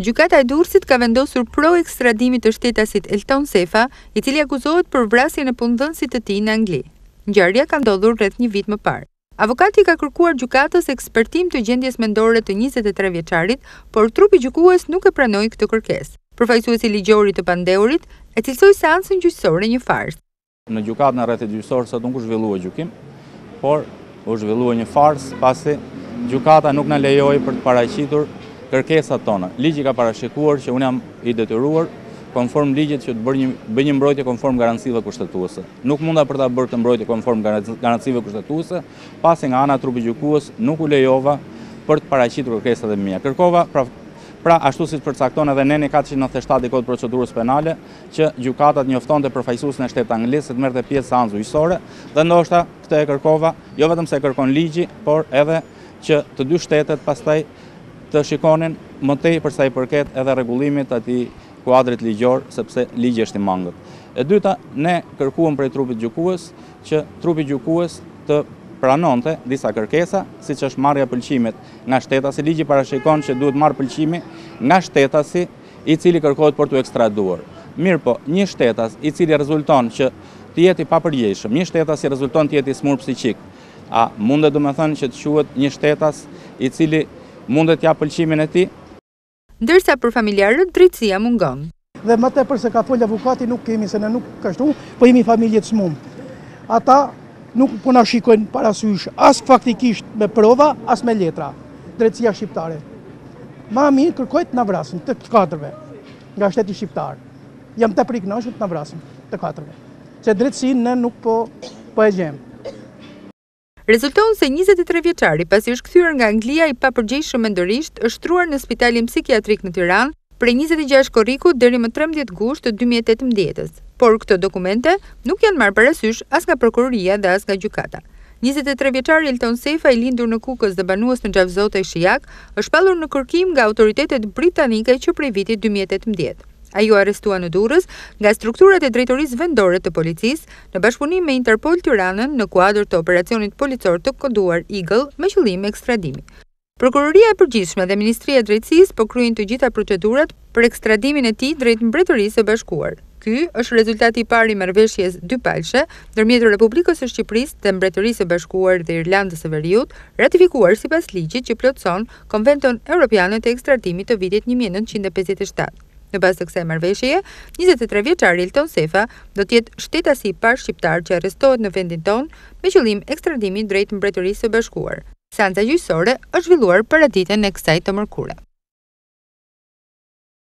Gjykata e Durrësit ka vendosur pro ekstradimit të shtetasit Elton Sefa, i cili akuzohet për vrasjen e punëdhënësit të tij në Angli. Ngjarja ka ndodhur rreth një vit më parë. Avokati i ka kërkuar gjykatës ekspertim të gjendjes mendore të njëzet e tre vjeçarit, por trupi gjykues nuk e pranoi këtë kërkesë. Përfaqësuesi ligjor i të pandehurit e cilësoi seancën gjyqësore një farsë. Në gjykatën e rrethit gjyqësor sot nuk u zhvillua gjykim, por u zhvillua një farsë, pasi gjykata nuk na lejoi për të paraqitur kërkesat tona. Ligji ka parashikuar që unë jam i detyruar konform ligjit që të bëj një, bëj një mbrojtje konform garancive kushtetuese. Nuk munda për ta bërë këtë mbrojtje konform garancive kushtetuese, pasi nga ana e trupit gjykues nuk u lejova për të paraqitur kërkesat e mia. Kërkova pra, pra ashtu siç përcakton edhe neni 497 i Kodit të Procedurës Penale, që gjykata të njoftonte përfaqësuesin e shtetit anglez që të merrte pjesë në seancë gjyqësore dhe ndoshta këtë e kërkova, jo vetëm se e kërkon ligji, por edhe që të dy shtetet pastaj të shikonin më tej për sa i përket edhe rregullimit të atij kuadrit ligjor, sepse ligji është i mangët. E dyta, ne kërkuam prej trupit gjykues që trupi gjykues të pranonte disa kërkesa, siç është marrja e pëlqimit nga shtetasi, ligji parashikon që duhet marrë pëlqimi nga shtetasi i cili kërkohet për t'u ekstraduar. Mirëpo, një shtetas i cili rezulton që të jetë i papërgjegjshëm, një shtetas që rezulton të jetë i smur psiqik, a mundet domethënë që të quhet një shtetas i cili mundet të japë pëlqimin e tij? Ndërsa për familjarët drejtësia mungon. Dhe më tepër se ka fol avokati nuk kemi se ne nuk kështu, po jemi familje të sëmunë. Ata Nuk po na shikojnë parasysh as faktikisht me prova, as me letra. Drejtësia shqiptare. Ma mirë kërkoj të na vrasin të katërve nga shteti shqiptar. Jam i papërgjegjshëm të na vrasin të katërve. Se drejtësinë ne nuk po, po e gjemë. Rezulton se njëzet e tre vjeçari pasi është kthyer nga Anglia i papërgjegjshëm mendërisht është shtruar në spitalin psikiatrik në Tiranë prej njëzet e gjashtë korrikut deri më trembëdhjetë gusht të dy mijë e tetëmbëdhjetës, por këto dokumente nuk janë marrë parasysh as nga prokuroria dhe as nga gjykata. Njëzet e tre vjeçari Elton Sefa i lindur në Kukës dhe banues në Xhafzotaj Shijak është shpallur në kërkim nga autoritetet britanike që prej vitit dy mijë e tetëmbëdhjetë. Ai u arrestua në Durrës nga strukturat e Drejtorisë Vendore të Policisë në bashkëpunim me Interpol Tiranën në kuadër të operacionit policor të koduar Eagle me qëllim ekstradimi. Prokuroria e Përgjithshme dhe Ministria e Drejtësisë po kryejnë të gjitha procedurat për ekstradimin e tij drejt Mbretërisë së Bashkuar. Ky është rezultati i parë i marrëveshjes dypalëshe ndërmjet Republikës së Shqipërisë dhe Mbretërisë së Bashkuar dhe Irlandës së Veriut, ratifikuar sipas ligjit që plotëson Konventën Europiane të Ekstradimit të vitit një mijë e nëntëqind e pesëdhjetë e shtatë. Në bazë të kësaj marrëveshjeje, njëzet e tre vjeçari Elton Sefa do të jetë shtetasi i parë shqiptar që arrestohet në vendin tonë me qëllim ekstradimi drejt Mbretërisë së Bashkuar. Seanca gjyqësore është zhvilluar paraditen e kësaj të mërkure.